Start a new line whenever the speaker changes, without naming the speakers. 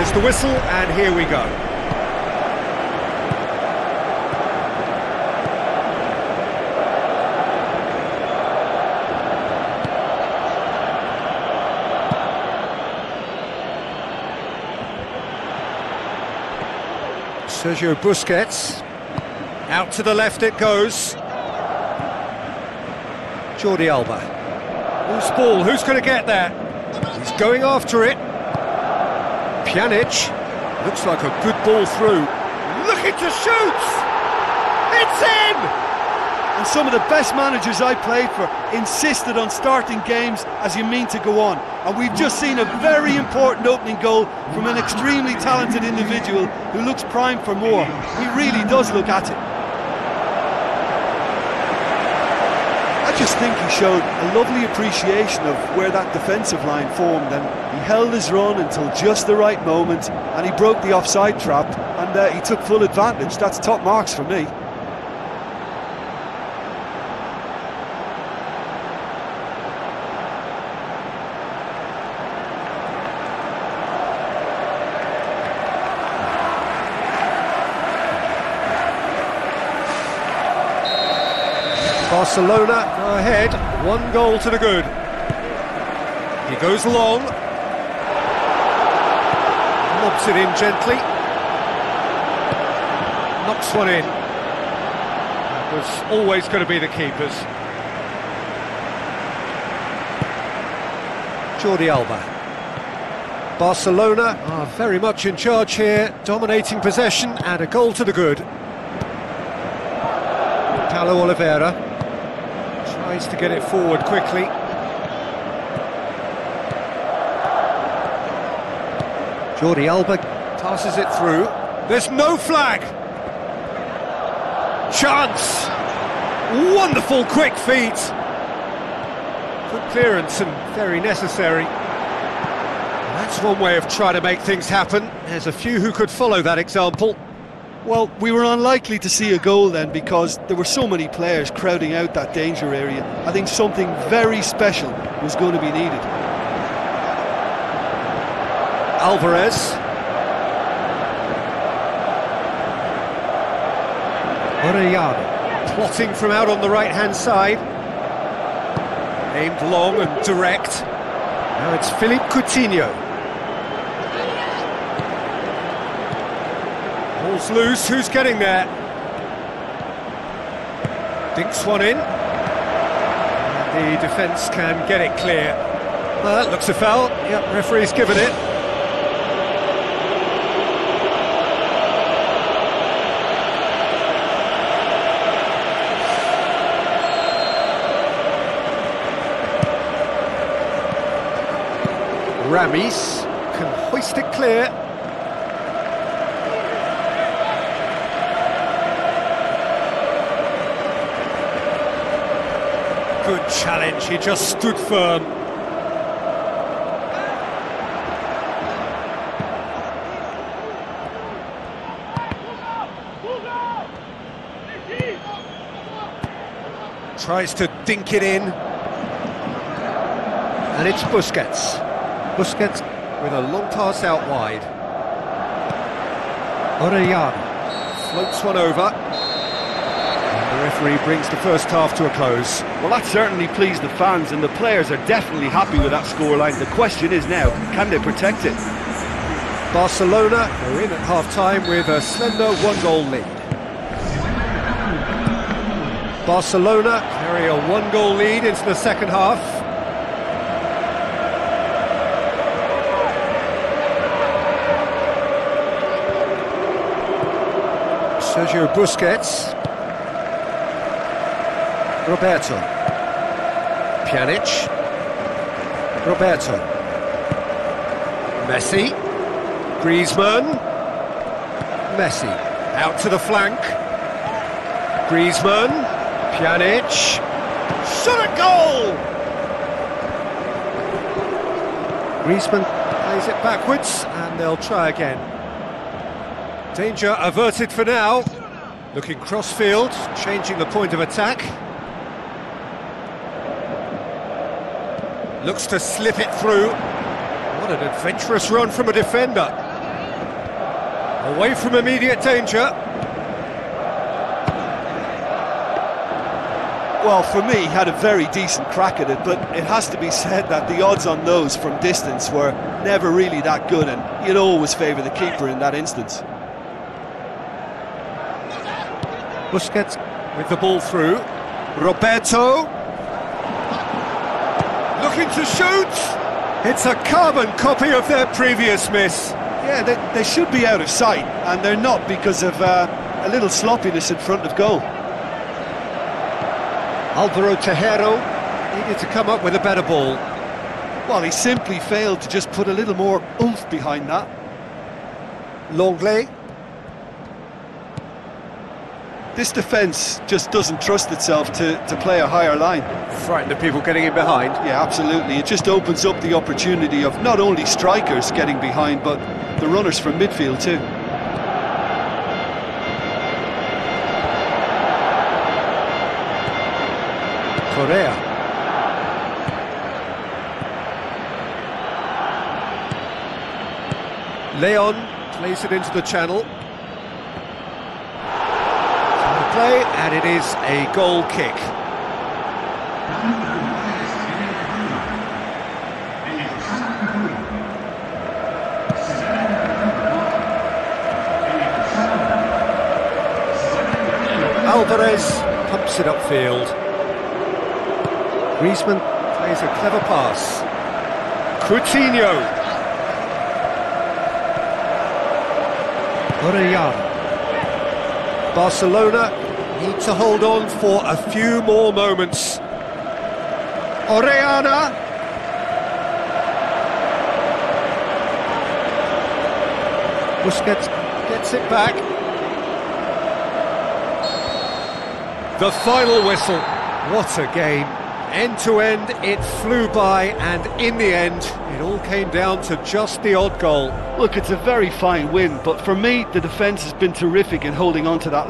There's the whistle, and here we go. Sergio Busquets. Out to the left it goes. Jordi Alba. Who's ball? Who's going to get there? He's going after it. Pjanic. Looks like a good ball through. Looking to shoot! It's in!
And some of the best managers I played for insisted on starting games as you mean to go on. And we've just seen a very important opening goal from an extremely talented individual who looks primed for more. He really does look at it. Just think he showed a lovely appreciation of where that defensive line formed and he held his run until just the right moment and he broke the offside trap and uh, he took full advantage. That's top marks for me.
Barcelona ahead, one goal to the good. He goes long. Lobs it in gently. Knocks one in. That was always going to be the keepers. Jordi Alba. Barcelona are very much in charge here, dominating possession and a goal to the good. Paulo Oliveira tries to get it forward quickly. Jordi Alba passes it through. There's no flag! Chance! Wonderful quick feet! Good clearance and very necessary. That's one way of trying to make things happen. There's a few who could follow that example.
Well, we were unlikely to see a goal then because there were so many players crowding out that danger area. I think something very special was going to be needed.
Alvarez. Orellana, plotting from out on the right-hand side. Aimed long and direct. Now it's Philippe Coutinho. Ball's loose, who's getting there? Dinks one in. The defence can get it clear. Well, that looks a foul. Yep, referee's given it. Ramis can hoist it clear. Good challenge, he just stood firm. Tries to dink it in. And it's Busquets. Busquets with a long pass out wide. Orellana floats one over. Referee brings the first half to a close.
Well, that certainly pleased the fans, and the players are definitely happy with that scoreline. The question is now, can they protect it?
Barcelona are in at half-time with a slender one-goal lead. Barcelona carry a one-goal lead into the second half. Sergio Busquets. Roberto. Pjanic. Roberto. Messi. Griezmann. Messi. Out to the flank. Griezmann. Pjanic. Shot a goal! Griezmann plays it backwards and they'll try again. Danger averted for now. Looking cross-field, changing the point of attack. Looks to slip it through. What an adventurous run from a defender. Away from immediate danger.
Well, for me, he had a very decent crack at it, but it has to be said that the odds on those from distance were never really that good, and you'd always favour the keeper in that instance.
Busquets with the ball through. Roberto. Looking to shoot. It's a carbon copy of their previous miss.
Yeah, they, they should be out of sight, and they're not because of uh, a little sloppiness in front of goal.
Alvaro Tejero needed to come up with a better ball.
Well, he simply failed to just put a little more oomph behind that.
Lenglet.
This defence just doesn't trust itself to, to play a higher line.
Frightened of people getting in behind.
Yeah, absolutely. It just opens up the opportunity of not only strikers getting behind, but the runners from midfield too.
Correa. Leon plays it into the channel. Play, and it is a goal kick. Alvarez pumps it upfield. Griezmann plays a clever pass. Coutinho. Orellana. Barcelona need to hold on for a few more moments. Orellana. Busquets gets it back. The final whistle. What a game. End to end, it flew by, and in the end, it all came down to just the odd goal.
Look, it's a very fine win, but for me, the defence has been terrific in holding on to that